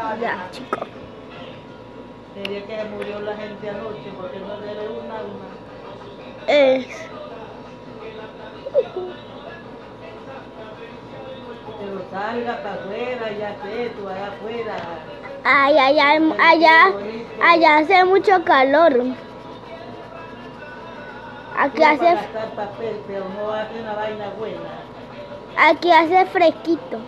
Ya, chicos. Sería que murió la gente anoche porque no debe un alma. Es. Pero salga para afuera, ya sé, tú allá afuera. Ay, ay, ay, allá, allá hace mucho calor. Aquí hace, papel, pero no hace una vaina buena. aquí hace fresquito.